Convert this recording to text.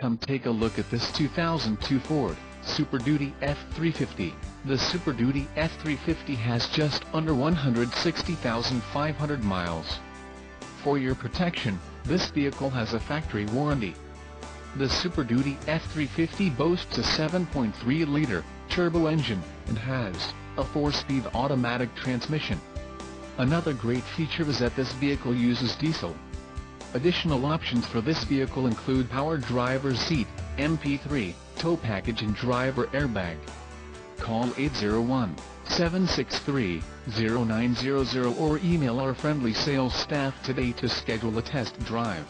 Come take a look at this 2002 Ford Super Duty F350. The Super Duty F350 has just under 160,500 miles. For your protection, this vehicle has a factory warranty. The Super Duty F350 boasts a 7.3-liter turbo engine and has a 4-speed automatic transmission. Another great feature is that this vehicle uses diesel. Additional options for this vehicle include power driver's seat, MP3, tow package and driver airbag. Call 801-763-0900 or email our friendly sales staff today to schedule a test drive.